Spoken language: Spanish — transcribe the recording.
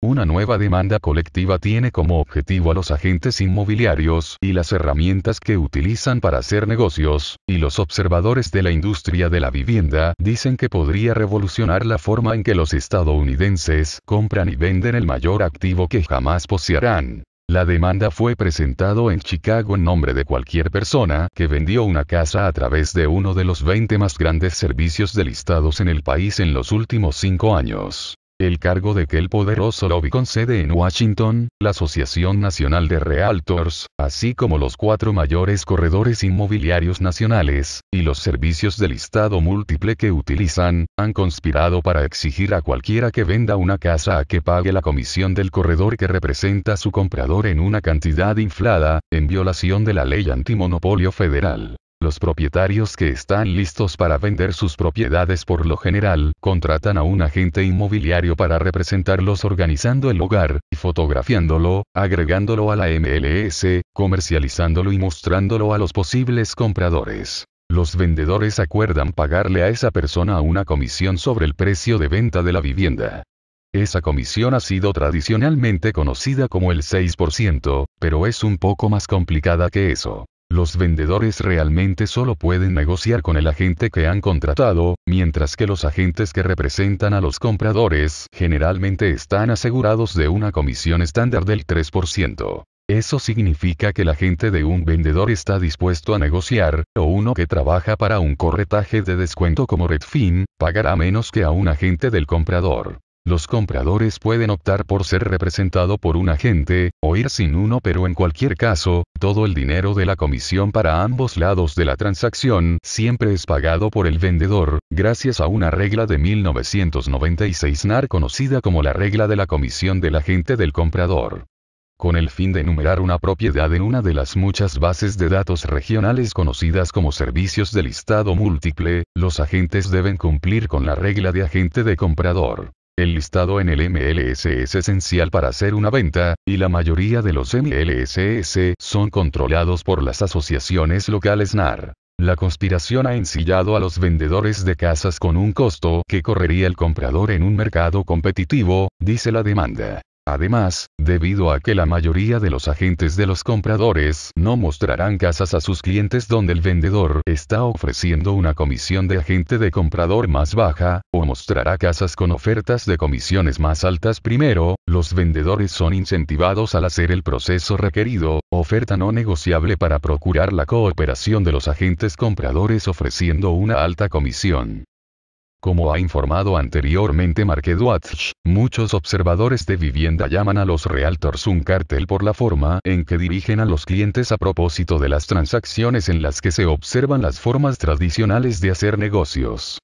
Una nueva demanda colectiva tiene como objetivo a los agentes inmobiliarios y las herramientas que utilizan para hacer negocios, y los observadores de la industria de la vivienda dicen que podría revolucionar la forma en que los estadounidenses compran y venden el mayor activo que jamás poseerán. La demanda fue presentado en Chicago en nombre de cualquier persona que vendió una casa a través de uno de los 20 más grandes servicios de listados en el país en los últimos cinco años. El cargo de que el poderoso lobby con sede en Washington, la Asociación Nacional de Realtors, así como los cuatro mayores corredores inmobiliarios nacionales, y los servicios de listado múltiple que utilizan, han conspirado para exigir a cualquiera que venda una casa a que pague la comisión del corredor que representa a su comprador en una cantidad inflada, en violación de la ley antimonopolio federal. Los propietarios que están listos para vender sus propiedades por lo general, contratan a un agente inmobiliario para representarlos organizando el hogar, y fotografiándolo, agregándolo a la MLS, comercializándolo y mostrándolo a los posibles compradores. Los vendedores acuerdan pagarle a esa persona una comisión sobre el precio de venta de la vivienda. Esa comisión ha sido tradicionalmente conocida como el 6%, pero es un poco más complicada que eso. Los vendedores realmente solo pueden negociar con el agente que han contratado, mientras que los agentes que representan a los compradores generalmente están asegurados de una comisión estándar del 3%. Eso significa que el agente de un vendedor está dispuesto a negociar, o uno que trabaja para un corretaje de descuento como Redfin, pagará menos que a un agente del comprador. Los compradores pueden optar por ser representado por un agente, o ir sin uno pero en cualquier caso, todo el dinero de la comisión para ambos lados de la transacción siempre es pagado por el vendedor, gracias a una regla de 1996 NAR conocida como la regla de la comisión del agente del comprador con el fin de enumerar una propiedad en una de las muchas bases de datos regionales conocidas como servicios de listado múltiple, los agentes deben cumplir con la regla de agente de comprador. El listado en el MLS es esencial para hacer una venta, y la mayoría de los MLSS son controlados por las asociaciones locales NAR. La conspiración ha ensillado a los vendedores de casas con un costo que correría el comprador en un mercado competitivo, dice la demanda. Además, debido a que la mayoría de los agentes de los compradores no mostrarán casas a sus clientes donde el vendedor está ofreciendo una comisión de agente de comprador más baja, mostrará casas con ofertas de comisiones más altas primero, los vendedores son incentivados al hacer el proceso requerido, oferta no negociable para procurar la cooperación de los agentes compradores ofreciendo una alta comisión. Como ha informado anteriormente MarketWatch, muchos observadores de vivienda llaman a los realtors un cartel por la forma en que dirigen a los clientes a propósito de las transacciones en las que se observan las formas tradicionales de hacer negocios.